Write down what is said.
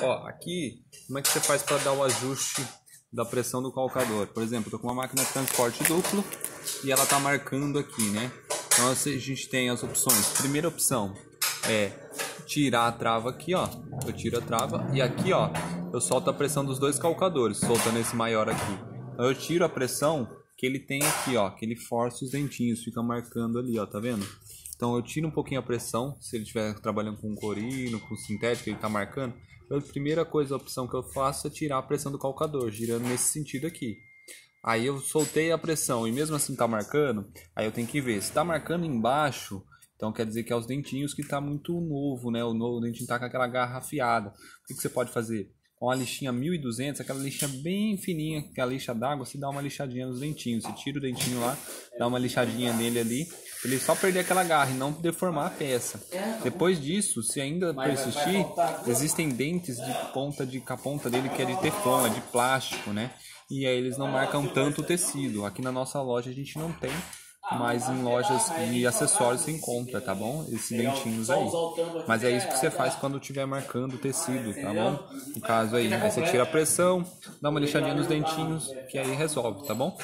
Ó, aqui, como é que você faz para dar o ajuste da pressão do calcador? Por exemplo, eu tô com uma máquina de transporte duplo e ela tá marcando aqui, né? Então a gente tem as opções. Primeira opção é tirar a trava aqui, ó. Eu tiro a trava e aqui, ó, eu solto a pressão dos dois calcadores, soltando esse maior aqui. Então eu tiro a pressão que ele tem aqui, ó, que ele força os dentinhos, fica marcando ali, ó, tá vendo? Então eu tiro um pouquinho a pressão, se ele estiver trabalhando com corino, com sintético, ele está marcando. A primeira coisa, a opção que eu faço é tirar a pressão do calcador, girando nesse sentido aqui. Aí eu soltei a pressão e mesmo assim está marcando, aí eu tenho que ver. Se está marcando embaixo, então quer dizer que é os dentinhos que está muito novo, né? O novo dentinho está com aquela garra afiada. O que, que você pode fazer? Com a lixinha 1200, aquela lixa bem fininha, que é a lixa d'água, você dá uma lixadinha nos dentinhos. Você tira o dentinho lá, dá uma lixadinha nele ali, pra ele só perder aquela garra e não deformar a peça. Depois disso, se ainda persistir, existem dentes de ponta de a ponta dele que é de teflon, é de plástico, né? E aí eles não marcam tanto o tecido. Aqui na nossa loja a gente não tem, mas em lojas de acessórios você encontra, tá bom? Esses dentinhos aí. Mas é isso que você faz quando estiver marcando o tecido, tá bom? No caso aí, aí você tira a pressão, dá uma lixadinha nos dentinhos, que aí resolve, tá bom?